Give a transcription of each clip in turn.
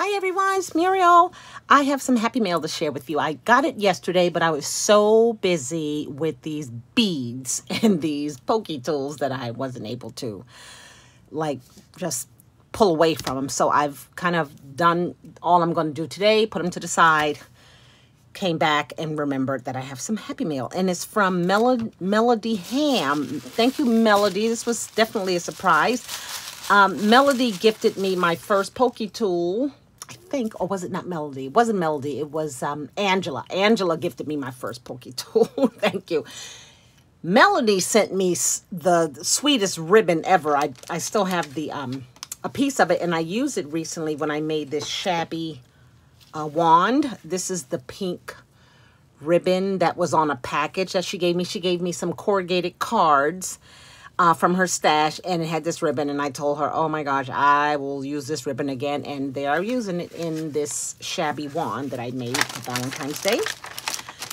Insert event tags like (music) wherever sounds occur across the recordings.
Hi everyone, it's Muriel. I have some happy mail to share with you. I got it yesterday, but I was so busy with these beads (laughs) and these pokey tools that I wasn't able to like just pull away from them. So I've kind of done all I'm going to do today, put them to the side, came back and remembered that I have some happy mail and it's from Mel Melody Hamm. Thank you, Melody. This was definitely a surprise. Um, Melody gifted me my first pokey tool think, or was it not Melody? It wasn't Melody. It was um, Angela. Angela gifted me my first pokey tool. (laughs) Thank you. Melody sent me the sweetest ribbon ever. I, I still have the um, a piece of it, and I used it recently when I made this shabby uh, wand. This is the pink ribbon that was on a package that she gave me. She gave me some corrugated cards uh, from her stash and it had this ribbon and I told her, oh my gosh, I will use this ribbon again. And they are using it in this shabby wand that I made for Valentine's Day.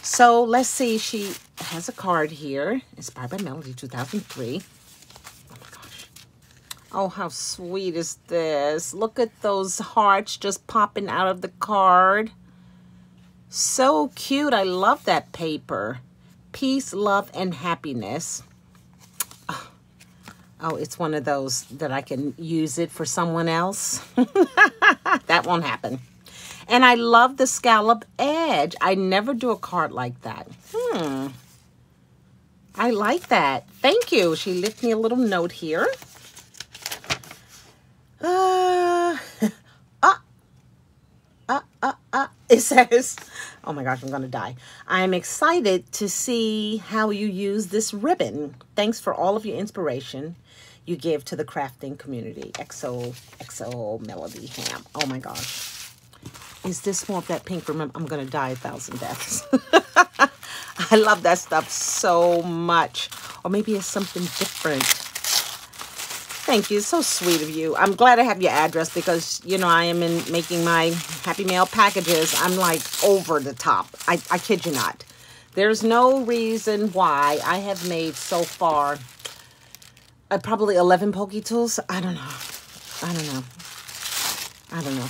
So let's see, she has a card here, inspired by Melody 2003. Oh my gosh. Oh, how sweet is this? Look at those hearts just popping out of the card. So cute. I love that paper. Peace, love, and happiness. Oh, it's one of those that I can use it for someone else. (laughs) that won't happen. And I love the scallop edge. I never do a card like that. Hmm. I like that. Thank you. She left me a little note here. Uh, uh, uh, uh, uh. It says, oh my gosh, I'm going to die. I'm excited to see how you use this ribbon. Thanks for all of your inspiration you give to the crafting community. XO, XO Melody Hamm. Oh my gosh. Is this more of that pink? Remember, I'm going to die a thousand deaths. (laughs) I love that stuff so much. Or maybe it's something different. Thank you. So sweet of you. I'm glad I have your address because, you know, I am in making my Happy Mail packages. I'm like over the top. I, I kid you not. There's no reason why I have made so far uh, probably 11 Pokey Tools. I don't know. I don't know. I don't know.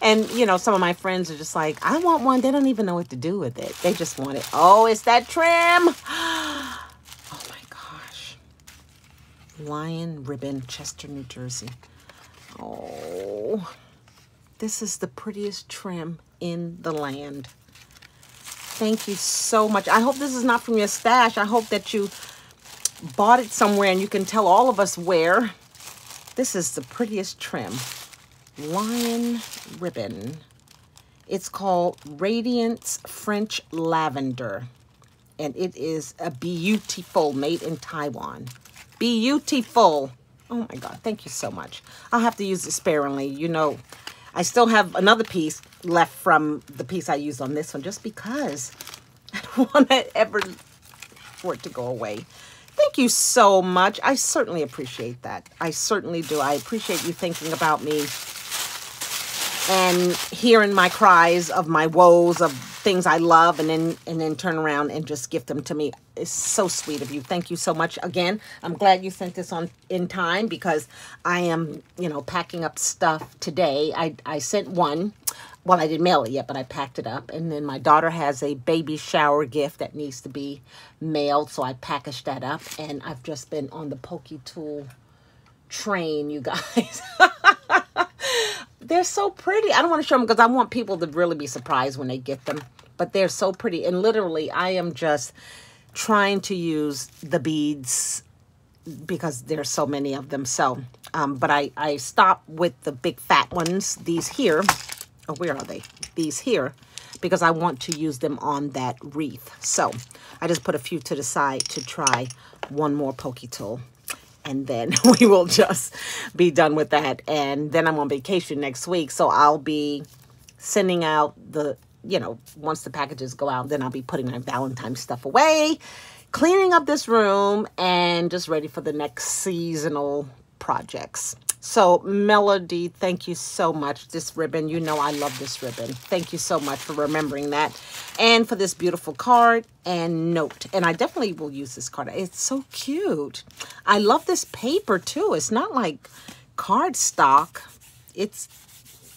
(laughs) and, you know, some of my friends are just like, I want one. They don't even know what to do with it. They just want it. Oh, it's that trim. Oh, my gosh. Lion Ribbon, Chester, New Jersey. Oh, this is the prettiest trim in the land. Thank you so much. I hope this is not from your stash. I hope that you bought it somewhere and you can tell all of us where. This is the prettiest trim. Lion ribbon. It's called Radiance French Lavender. And it is a beautiful, made in Taiwan. Beautiful. Oh my God, thank you so much. I'll have to use it sparingly. You know, I still have another piece left from the piece I used on this one just because (laughs) I don't want to ever for it to go away. Thank you so much. I certainly appreciate that. I certainly do. I appreciate you thinking about me and hearing my cries of my woes of things I love and then and then turn around and just gift them to me. It's so sweet of you. Thank you so much. Again, I'm glad you sent this on in time because I am, you know, packing up stuff today. I, I sent one well, I didn't mail it yet, but I packed it up. And then my daughter has a baby shower gift that needs to be mailed, so I packaged that up. And I've just been on the Pokey Tool train, you guys. (laughs) they're so pretty. I don't want to show them because I want people to really be surprised when they get them. But they're so pretty. And literally, I am just trying to use the beads because there's so many of them. So, um, but I, I stopped with the big fat ones, these here oh, where are they? These here, because I want to use them on that wreath. So I just put a few to the side to try one more pokey tool. And then (laughs) we will just be done with that. And then I'm on vacation next week. So I'll be sending out the, you know, once the packages go out, then I'll be putting my Valentine's stuff away, cleaning up this room, and just ready for the next seasonal projects. So, Melody, thank you so much. This ribbon, you know I love this ribbon. Thank you so much for remembering that. And for this beautiful card and note. And I definitely will use this card. It's so cute. I love this paper, too. It's not like cardstock. it's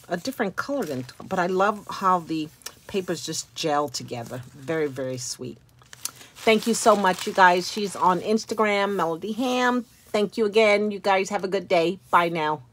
a different color than, but I love how the papers just gel together. Very, very sweet. Thank you so much, you guys. She's on Instagram, Melody Hamm. Thank you again. You guys have a good day. Bye now.